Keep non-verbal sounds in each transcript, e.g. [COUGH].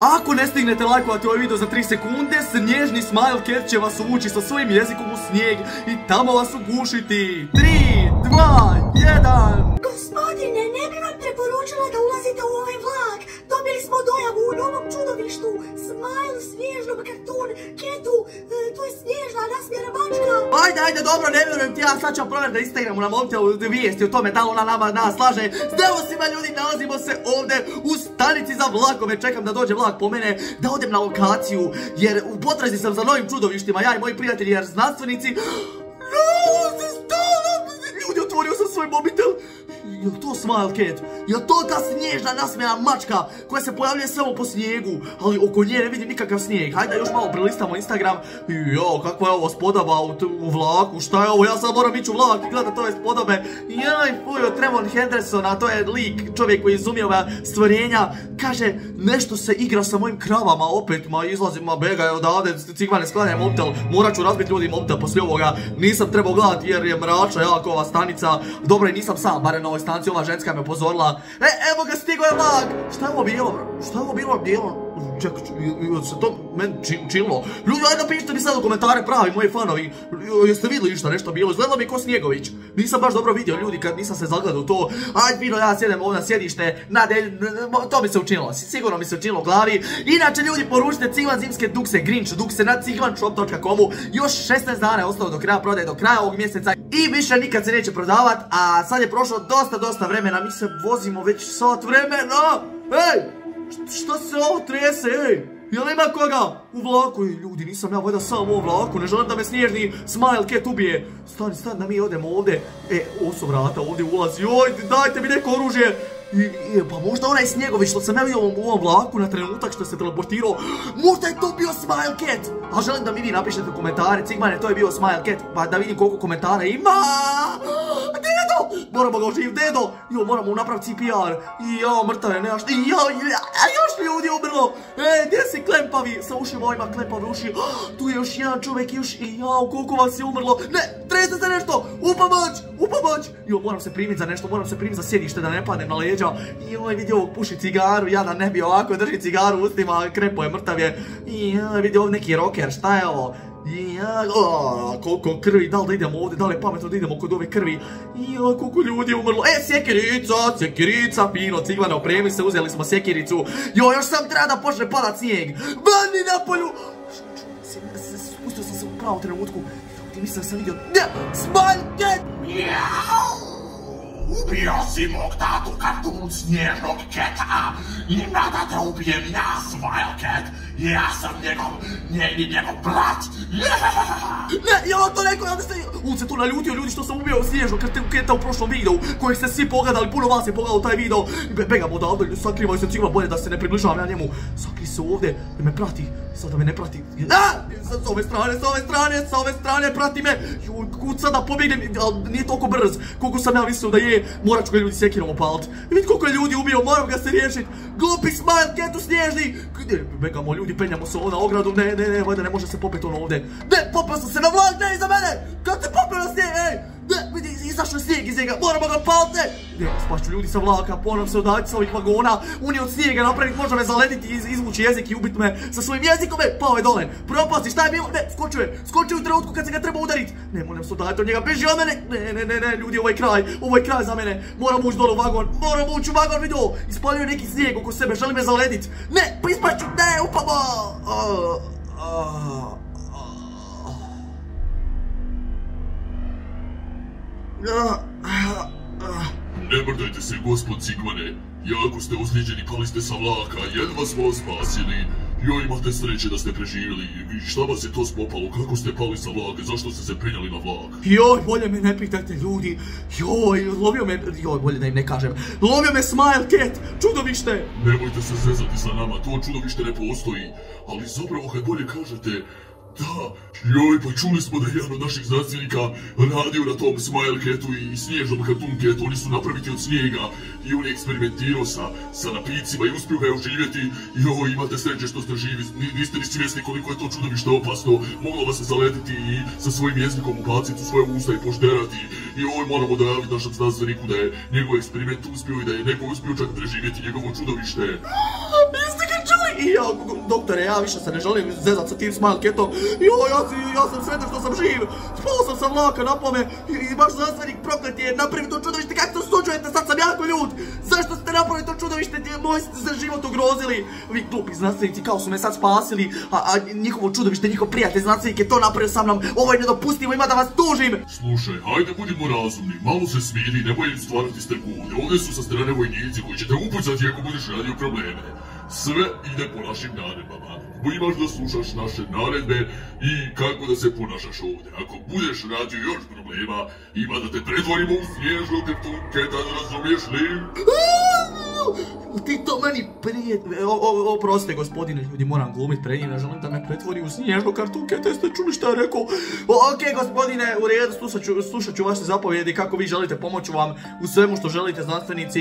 Ako ne stignete lajkovati ovaj video za 3 sekunde, snježni Smile Cat će vas uvući sa svojim jezikom u snijeg i tamo vas ugušiti. 3, 2, 1... Gospodine, ne bi vam preporučila da ulazite u ovaj vlak. Dobili smo dojavu u novom čudovištu. Smile, snježnom kartun, ketu, e, tu je snježna nasmjera mačka. Ajde, ajde, dobro, ne vjerujem ti, ja sad ću provjeriti na Instagramu na mobitelu vijesti o tome da li ona nama nas slaže. Zdravo svima ljudi, nalazimo se ovdje u stanici za vlakove, čekam da dođe vlak po mene, da odem na lokaciju, jer u potrazi sam za novim čudovištima, ja i moji prijatelji, jer znanstvenici... [GASPS] No, se ljudi, otvorio sam svoj mobitel. Jel to Smile Cat? Jel to ta snježna nasmijena mačka koja se pojavljuje samo po snijegu, ali oko nje ne vidim nikakav snijeg. Hajde još malo prelistamo Instagram. Jo, kakva je ovo spodoba u, vlaku, šta je ovo? Ja sad moram ići u vlak i gledat ove spodobe. Jaj, fujo, Trevon Henderson, a to je lik, čovjek koji izumije ova stvorenja. Kaže, nešto se igra sa mojim kravama opet, ma izlazim, ma bega je odavde, cigvane sklanjaj mobitel. Morat ću razbiti ljudi mobitel poslije ovoga. Nisam trebao gledati jer je mrača jako ova stanica. Dobro, nisam sam, barem ovoj stanici, ova ženska me upozorila. E, evo ga, stigo je vlak! Šta je ovo bilo? Šta je ovo bilo, bilo? Čekaj, se to meni činilo? Ljudi, ajde napišite mi sad u komentare pravi moji fanovi. Jeste vidjeli išta nešto bilo? Izgledalo mi ko Snjegović. Nisam baš dobro vidio ljudi kad nisam se zagledao to. Ajde, bilo ja sjedem ovdje na sjedište, to mi se učinilo. Sigurno mi se učinilo u glavi. Inače, ljudi, poručite ciglan zimske dukse, Grinch dukse na ciglanshop.comu. Još 16 dana je ostalo do kraja prodaje, do kraja ovog mjeseca. I više nikad se neće prodavat, a sad je prošlo dosta, dosta vremena. Mi se vozimo već sat vremena. Ej! Šta se ovo trese, ej? Jel ima koga? U vlaku, ej, ljudi, nisam ja vojda sam u vlaku, ne želim da me snježni Smile Cat ubije. Stani, stani, da mi odemo ovdje. E, ovo su vrata, ovdje ulazi, oj, dajte mi neko oružje. I, pa možda onaj Snjegović što sam ja vidio u ovom vlaku na trenutak što se teleportirao, možda je to bio Smile Cat. A želim da mi vi napišete komentare, Cigmane, to je bio Smile Cat, pa da vidim koliko komentara ima. Moramo ga oživiti, dedo! Jo, moramo napraviti CPR. I ja, mrtav je, nemaš... I ja, a još ljudi umrlo! E, gdje si klempavi? Sa ušima ovima klempavi uši. [GASPS] Tu je još jedan čovjek još... I koliko vas je umrlo? Ne, trese se nešto! U pomoć! U pomoć! Jo, moram se primiti za nešto, moram se primiti za sjedište da ne padnem na leđa. I vidi ovog puši cigaru, ja da ne bi ovako drži cigaru u ustima, krepo je, mrtav je. I vidi ovdje neki rocker, šta je ovo? Ja, koliko krvi, da li da idemo ovdje, da li je pametno da idemo kod ove krvi? Ja, koliko ljudi je umrlo. E, sjekirica, sjekirica, fino, cigvane, opremi se, uzeli smo sjekiricu. Jo, još sam treba da počne padat snijeg. Vani na polju! Spustio sam se u pravom trenutku. Ljudi, mislim da sam vidio... Ne, smaljke! Mjau! Ubio si mog tatu kartun snježnog keta i nada te ubijem ja, Smilecat. Ja sam njegov, njeni njegov brat. [LAUGHS] Ne, ja vam to rekao, ja da ste... On se tu naljutio ljudi što sam ubio snježnog keta u prošlom videu, kojeg ste svi pogledali, puno vas je pogledalo taj video. Begam odavde, sakrivaju se cigla bolje da se ne približavam ja njemu. Sakri se ovdje, da me prati, sad da me ne prati. A! S ove strane, s ove strane, s ove strane, prati me. Sad da pobjegnem, ali nije toliko brz koliko sam ja mislio da je morat ću ga ljudi sjekirom opalit. Vidite koliko je ljudi ubio, moram ga se riješit. Glupi smile, ketu snježni. Begamo ljudi, penjamo se ovdje na ogradu, ne, ne, ne, vajda ne može se popet ono ovdje. Ne, popeo sam se na vlak, ne, iza mene. Kad se popeo na snijeg, ej. Ne, izašao snijeg iz njega, moramo ga palte! Ne, spašću ljudi sa vlaka, ponovno se odaviti sa ovih vagona, on od snijega napravit, može me zalediti, iz, izvući jezik i ubit me sa svojim jezikom, e, pao je dole, propasti, šta je bilo? Ne, skočio je, skočio u trenutku kad se ga treba udarit. Ne, moram se odaviti od njega, beži od mene, ne, ne, ne, ne, ljudi, ovaj kraj, ovaj kraj za mene, moram ući dole u vagon, moram ući u vagon, vidio, ispalio je neki snijeg oko sebe, želi me zaledit. Ne, pa ispašću, ne, upamo! Uh, uh. Ne mrdajte se, gospod Cigmane. Jako ste ozlijeđeni, pali ste sa vlaka, jedva smo vas spasili. Joj, imate sreće da ste preživjeli. Šta vas je to spopalo? Kako ste pali sa vlaka? Zašto ste se penjali na vlak? Joj, bolje me ne pitajte ljudi. Joj, lovio me... Joj, bolje da im ne kažem. Lovio me Smile Cat, čudovište. Nemojte se zezati sa nama, to čudovište ne postoji. Ali zapravo kad bolje kažete, da, joj, pa čuli smo da je jedan od naših znanstvenika radio na tom Smile Catu i snježnom Cartoon Catu, oni su napraviti od snijega i on je eksperimentirao sa, sa napicima i uspio ga je oživjeti. Joj, imate sreće što ste živi, niste ni svjesni koliko je to čudovište opasno, moglo vas se zaletiti i sa svojim jezikom ubaciti u svoje usta i pošterati. Joj, moramo da javiti našem znanstveniku da je njegov eksperiment uspio i da je neko uspio čak preživjeti njegovo čudovište. [GASPS] I ja, doktore, ja više se ne želim zezat sa tim smile ketom. Jo, ja, ja sam sretan što sam živ. Spao sam sa vlaka na pome i, i baš znanstvenik proklet je napravi to čudovište. Kako to suđujete? Sad sam jako ljud. Zašto ste napravili to čudovište? Moji ste se život ugrozili. Vi glupi znanstvenici kao su me sad spasili, a, a njihovo čudovište, njihov prijatelj znanstvenik je to napravio sa mnom. Ovo je nedopustivo, ima da vas tužim. Slušaj, hajde budimo razumni, malo se smiri, nemoj stvarati strku. Ovdje su sa strane vojnici koji će te upucati ako budeš radio probleme. Sve ide po našim naredbama. Imaš da slušaš naše naredbe i kako da se ponašaš ovdje. Ako budeš radio još problema, ima da te pretvorimo u snježnog kartunke, da razumiješ li? Ti to meni prije... Oprostite gospodine, ljudi, moram glumit pred njim, ne želim da me pretvori u snježnu kartunke, te ste čuli šta je rekao. Ok, gospodine, u redu, slušat ću, vaše zapovjedi, kako vi želite, pomoću vam u svemu što želite, znanstvenici.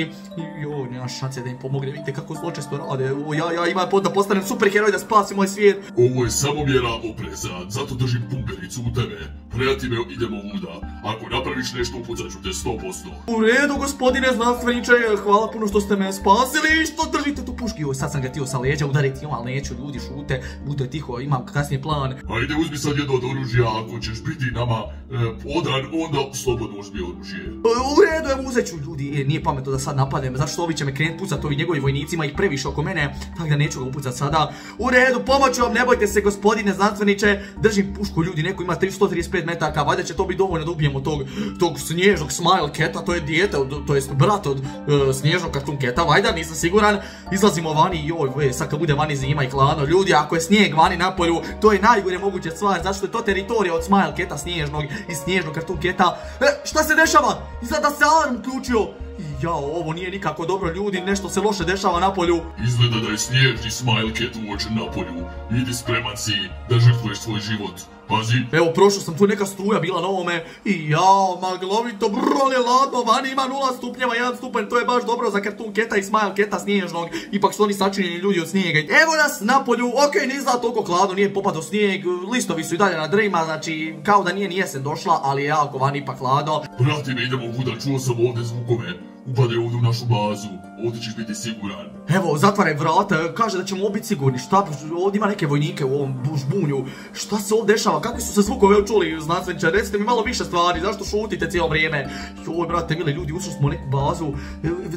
Jo, nema šanse da im pomogne, vidite kako zločesto rade. Ja, ja imam pod da postanem superheroj da spasim moj svijet. Ovo je samo mjera opreza, zato držim pumpericu u tebe. Prejati me, idemo vuda. Ako napraviš nešto, upucat ću te 100%. U redu, gospodine znanstveniče, hvala puno što ste me spasili. Što držite tu puški? Joj, sad sam ga tio sa leđa udariti, ali neću, ljudi šute, bude tiho, imam kasnije plan. Ajde, uzmi sad jedno od oružja, ako ćeš biti nama e, odan, onda slobodno uzmi oružje. E, u redu, evo uzet ću, ljudi, e, nije pametno da sad napadnem, zato što ovi će me krenut pucat, ovi njegovi vojnici, ima ih previše oko mene, tako da neću ga upucat sada. U redu, pomoću vam, ne bojte se, gospodine znanstveniče, držim pušku, ljudi, neko ima 335 metaka, valjda će to biti dovoljno da ubijemo tog, tog snježnog smile keta, to je dijete, to jest brat od uh, snježnog kartun keta, vajda, nisam siguran, izlazimo vani, joj, ve, sad kad bude vani zima i hladno, ljudi, ako je snijeg vani na polju, to je najgore moguće stvar, zašto je to teritorija od smile keta snježnog i snježnog kartun keta. E, šta se dešava? Izgleda da se alarm uključio. Jao, ovo nije nikako dobro ljudi, nešto se loše dešava na polju. Izgleda da je snježni smile cat uočen na polju. Idi spreman si da žrtvuješ svoj život. Pazi. Evo, prošao sam tu neka struja bila na ovome i jao, maglovito, brole, ladno, vani ima nula stupnjeva, jedan stupanj, to je baš dobro za kartun keta i smile keta snježnog. Ipak su oni sačinjeni ljudi od snijega. Evo nas na polju, okej, nije izgleda toliko hladno, nije popadao snijeg, listovi su i dalje na drima, znači kao da nije ni jesen došla, ali je jako vani ipak hladno. Prati me, idemo vuda, čuo sam ovdje zvukove. Upadaj ovdje u našu bazu, ovdje ćeš biti siguran. Evo, zatvaraj vrata, kaže da ćemo biti sigurni. Šta, ovdje ima neke vojnike u ovom žbunju. Šta se ovdje dešava? Kakvi su se zvukove čuli, znanstveniče? Recite mi malo više stvari, zašto šutite cijelo vrijeme? Joj, brate, mili ljudi, ušli smo u neku bazu.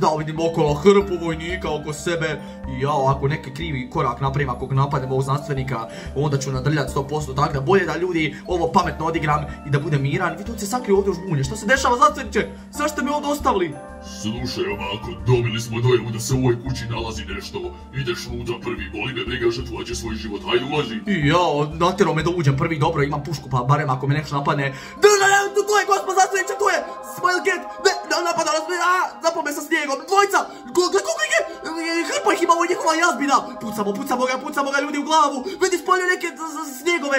Da, vidim okolo hrpu vojnika oko sebe. Ja, ako neki krivi korak napravim, ako napadnem ovog znanstvenika, onda ću nadrljati 100%. Tako da bolje da ljudi ovo pametno odigram i da bude miran. Vi tu se sakri ovdje u žbunje. Šta se dešava, znanstveniče? Zašto me ovdje ostavili? Slušaj ovako, dobili smo dojavu da se u ovoj kući nalazi nešto. Ideš unutra prvi, boli me briga žrtvovat će svoj život, hajde ulazi. I jao, natjerao me da uđem prvi, dobro, imam pušku, pa barem ako me nešto napadne. Držaj, tu, tu je, gospod zastupniče, tu je! Smile Cat, ne, napada nas, a, zapao me sa snijegom, dvojica, koliko ih je, hrpa ih ima, ovo je njihova jazbina. Pucamo, pucamo ga, pucamo ga ljudi u glavu, vidi spalju neke snijegove,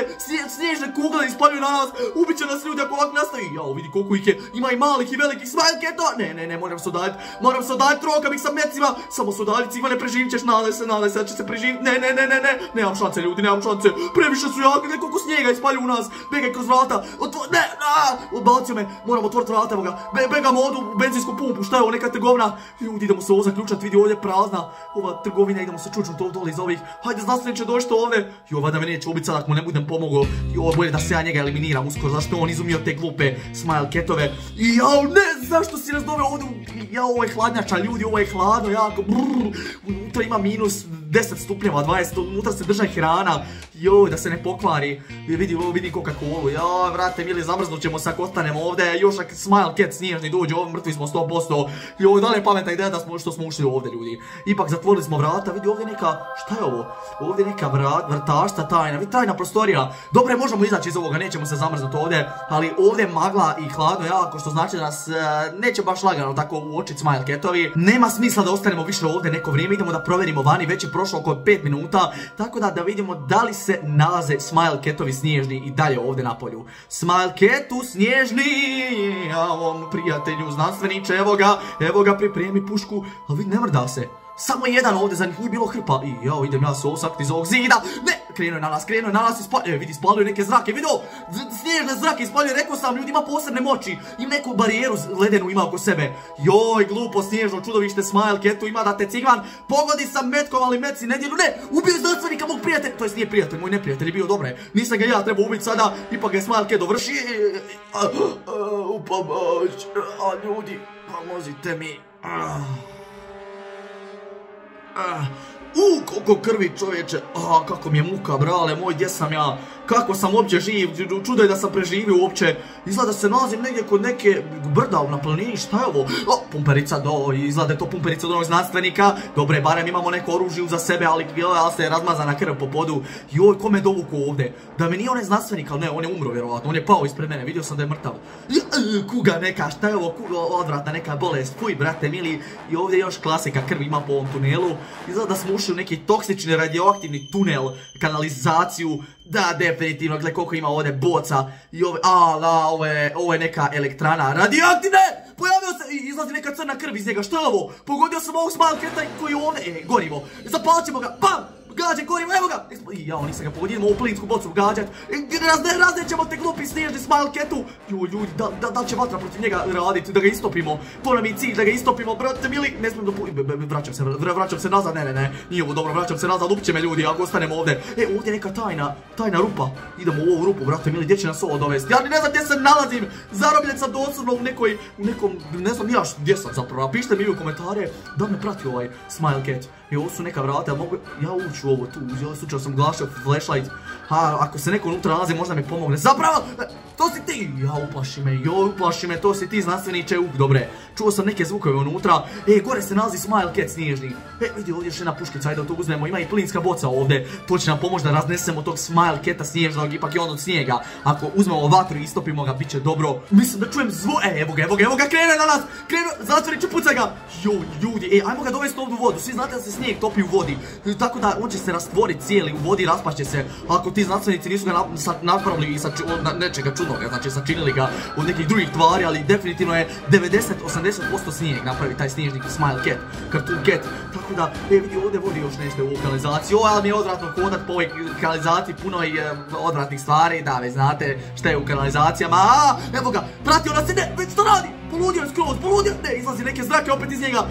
snježne kugle ispaljuju na nas, ubit će nas ljudi ako ovako nastavi. Jao, vidi koliko ih je, ima i malih i velikih. Smile Catova, ne, ne, ne, moram se udaljiti, moram se udaljiti, trokam ih sa mecima, samo se udaljiti, Ivane, preživit ćeš, nade se, nade se, da će se preživiti, ne, ne, ne, ne, ne, nemam šanse ljudi, nemam šanse, previše su jaki, ne, koliko snijega ispalju u nas, begaj kroz vrata, otvor, ne, a, odbacio me, moram otvoriti vrata, evo ga, Be, begamo ovdje u benzinsku pumpu, šta je ovo, neka trgovina, ljudi, idemo se ovo zaključati, vidi ovdje prazna, ova trgovina, idemo se čučnuti to dole iz ovih, hajde, znanstveniče, dođite ovdje, jo, da me neće ubiti ako mu ne budem pomogao, jo, bolje da se ja njega eliminiram uskoro, zašto on izumio te glupe smile ketove, i ne, zašto si nas doveo ovdje, jao, ovo je hladnjača, ljudi, ovo je hladno, jako, brrr, unutra ima minus 10 stupnjeva, 20, unutra se drža hrana, joj, da se ne pokvari, vidi, ovo vidi Coca-Cola, joj, vrate, mili, zamrznut ćemo ako ostanemo ovdje, još ako Smile Cat snježni dođe, ovdje mrtvi smo 100%, joj, da li je pametna ideja da smo, što smo ušli ovdje, ljudi, ipak zatvorili smo vrata, vidi ovdje neka, šta je ovo, ovdje neka vrat, vrtašta tajna, vidi tajna prostorija, dobro, možemo izaći iz ovoga, nećemo se zamrznuti ovdje, ali ovdje magla i hladno jako, što znači da nas e, neće baš lagano tako uočiti Smile Catovi, nema smisla da ostanemo više ovdje neko vrijeme, idemo da provjerimo vani, već je prošlo oko 5 minuta, tako da da vidimo da li se nalaze Smile Catovi snježni i dalje ovdje na polju. Smile Catu snježni, a ovom prijatelju znanstveniče, evo ga, evo ga pripremi pušku, ali vidi ne mrda se. Samo jedan ovdje, za njih nije bilo hrpa. I jao, idem ja se osakti iz ovog zida. Ne, krenuo na nas, krenuo na nas i e, vidi, spalio neke zrake, vidio, snježne zrake ispalio, rekao sam, ljudi ima posebne moći, ima neku barijeru ledenu ima oko sebe, joj, glupo, snježno, čudovište, smile, ketu, ima da te cigvan, pogodi sam metkom, ali meci nedjelju, ne, ubio znanstvenika mog prijatelja, to jest nije prijatelj, moj neprijatelj je bio dobre, nisam ga ja trebao ubiti sada, ipak je smile ket dovrši, u pomoć, ljudi, pomozite mi, U, koliko krvi čovječe, a kako mi je muka, brale moj, gdje sam ja, kako sam uopće živ, čudo je da sam preživio uopće, izgleda se nalazim negdje kod neke brda na planini, šta je ovo? O, pumperica do, izgleda je to pumperica do onog znanstvenika, dobre, barem imamo neko oružje za sebe, ali, ali se razmazana krv po podu, joj, kome je dovuku ovdje? Da mi nije onaj znanstvenik, ali ne, on je umro vjerovatno, on je pao ispred mene, vidio sam da je mrtav. E, kuga neka, šta je ovo, kuga odvratna neka bolest, fuj, brate, mili, i ovdje još klasika krv ima po ovom tunelu, izgleda da smo ušli u neki toksični radioaktivni tunel, kanalizaciju, da, definitivno, gle koliko ima ovdje boca i ove, ala, ovo je, ovo je neka elektrana radioaktivne! Pojavio se izlazi neka crna krv iz njega, što je ovo? Pogodio sam ovog smalketa koji je ovdje, e, gorivo, zapalit ćemo ga, pam! Gađaj gorivo, evo ga! I ja, nisam ga pogodio, idemo u plinsku bocu gađat. Razne, razne ćemo te glupi snježni smile ketu. Jo, ljudi, da, da, da će vatra protiv njega raditi, da ga istopimo. To nam je cilj, da ga istopimo, brate, mili. Ne smijem da vraćam se, vraćam se nazad, ne, ne, ne. Nije ovo dobro, vraćam se nazad, upće me ljudi, ako ostanemo ovdje. E, ovdje je neka tajna, tajna rupa. Idemo u ovu rupu, brate, mili, gdje će nas ovo dovesti? Ja ne znam gdje se nalazim. Zarobljen sam doslovno u nekoj, u nekom, ne znam, ja gdje sam zapravo. Pišite mi u komentare da me prati ovaj smile. I ovo su neka vrata, mogu ja ući ovo tu, ja slučajno sam glašao flashlight, ha, ako se neko unutra nalazi možda mi pomogne, zapravo, to si ti, ja uplaši me, joj uplaši me, to si ti znanstveniče, uk, dobre, čuo sam neke zvukove unutra, e, gore se nalazi smile cat snježni, e, vidi ovdje još jedna puškica, ajde to uzmemo, ima i plinska boca ovdje, to će nam pomoći da raznesemo tog smile cata snježnog, ipak je on od snijega, ako uzmemo vatru i istopimo ga, bit će dobro, mislim da čujem zvo, e, evo ga, evo ga, evo ga, krene na nas, krene, zatvorit ću, pucaj ga, joj, ljudi, e, ajmo ga dovesti ovdje u vodu, svi znate da se snijeg topi u vodi, tako da on će se rastvoriti cijeli u vodi, raspašće se, ako ti znanstvenici nisu ga napravili i nečega čudnog, znači sačinili ga od nekih drugih tvari, ali definitivno je 90-80% snijeg napravi taj snježnik Smile Cat, Cartoon Cat, tako da, e vidi ovdje vodi još nešto u kanalizaciji, ovo ali mi je odvratno hodat po ovoj kanalizaciji, puno je odvratnih stvari, da vi znate šta je u kanalizacijama, a, evo ga, pratio nas se, ne, već to radi, poludio skroz, poludio, ne, izlazi neke zrake opet iz njega,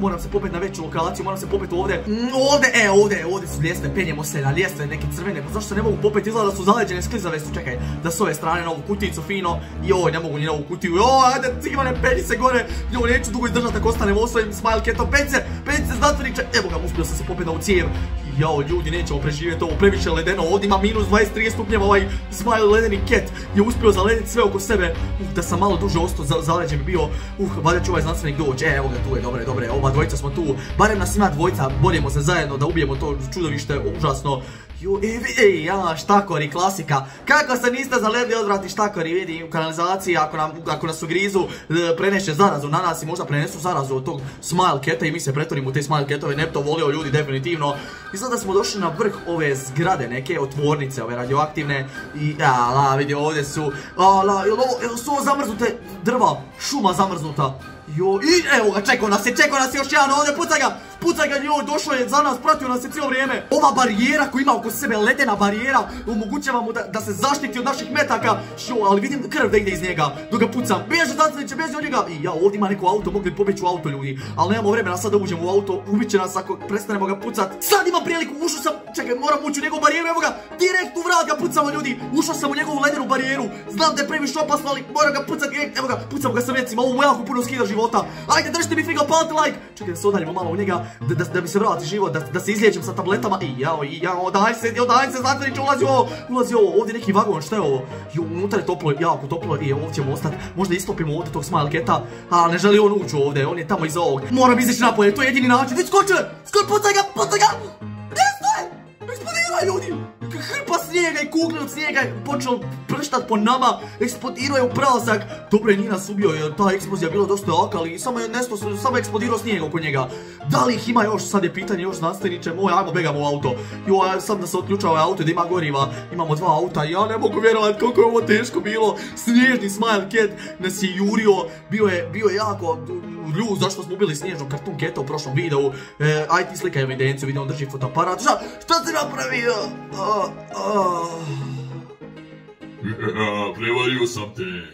moram se popet na veću lokaciju, moram se popet ovdje, mm, ovdje, e, ovdje, ovdje su ljestve, penjemo se na ljestve neke crvene, pa zašto se ne mogu popet, izgleda da su zaleđene sklizave su, čekaj, da s ove strane na ovu kutijicu fino, joj, ne mogu ni na ovu kutiju, joj, ajde, cigmane, penji se gore, joj, neću dugo izdržati ako ostanem u svojim smile ketom, penji se, penji se, znatvenik, evo ga, uspio sam se popet na ovu cijev, Jao, ljudi, nećemo preživjeti ovo previše ledeno, ovdje ima minus 23 stupnjeva, ovaj smile ledeni cat je uspio zalediti sve oko sebe. Uh, da sam malo duže ostao zaleđen bi bio, uh, valjda će ovaj znanstvenik doći, e, evo ga tu je, dobre, dobre, ova dvojica smo tu, barem nas ima dvojica, borimo se zajedno da ubijemo to čudovište, užasno. Jo, ej, ej, ja, štakori, klasika. Kako se niste zaledili odvrati štakori, vidi, u kanalizaciji, ako, nam, ako nas ugrizu, e, preneše zarazu na nas i možda prenesu zarazu od tog smile keta i mi se pretvorimo u te smile ketove, ne bi to volio ljudi definitivno. Izgleda da smo došli na vrh ove zgrade, neke otvornice, ove radioaktivne i, ala, vidi, ovdje su, ala, jel ovo, jel su ovo zamrznute drva, šuma zamrznuta. Jo, i evo ga, čekao nas je, čekao nas je još jedan ovdje, pucaj ga, pucaj ga njoj, došao je za nas, pratio nas je cijelo vrijeme. Ova barijera koja ima oko sebe, ledena barijera, omogućava mu da, da se zaštiti od naših metaka. Šo, ali vidim krv da ide iz njega, dok ga pucam. Bježe znanstveniče, bježe od njega. I ja, ovdje ima neko auto, mogli pobjeći u auto ljudi. Ali nemamo vremena sad da uđemo u auto, ubit će nas ako prestanemo ga pucat. Sad imam priliku, ušao sam, čekaj, moram ući u njegovu barijeru, evo ga, direkt u vrat ga pucamo ljudi. Ušao sam u njegovu ledenu barijeru, znam da je previše opasno, ali moram ga pucat evo ga, pucamo ga sa vecima, ovo mu jako puno skida života. Ajde, držite mi figa, palite like. Čekaj da se malo u njega, da, da, mi se vrati život, da, da se izliječim sa tabletama. I jao, i jao, daj se, jao, daj se, znanstveniče, ulazi ovo, ulazi ovo, ovdje neki vagon, šta je ovo? Jo, unutra je toplo, jako toplo i ovdje ćemo ostati. Možda istopimo ovdje tog smile keta, a ne želi on ući ovdje, on je tamo iza ovog. Moram izaći napolje, to je jedini način. Već skoče, skoče, pucaj ga, pucaj ga! Eksplodiraj ljudi! Hrpa snijega i kugle od snijega je počeo prštat po nama, eksplodirao je u prasak. Dobro je nije nas ubio jer ta eksplozija je bila dosta jaka, ali samo je nesto, samo eksplodirao snijeg oko njega. Da li ih ima još, sad je pitanje još znanstveniče, moj, ajmo begamo u auto. Jo, sam da se otključava ovaj auto da ima goriva, imamo dva auta, ja ne mogu vjerovat koliko je ovo teško bilo. Snježni Smile Cat nas je jurio, bio je, bio je jako lju, zašto smo ubili snježnog kartun keta u prošlom videu, e, aj ti slika evidenciju, vidio on drži fotoaparat, šta, šta si napravio? A, a. Prevario sam te.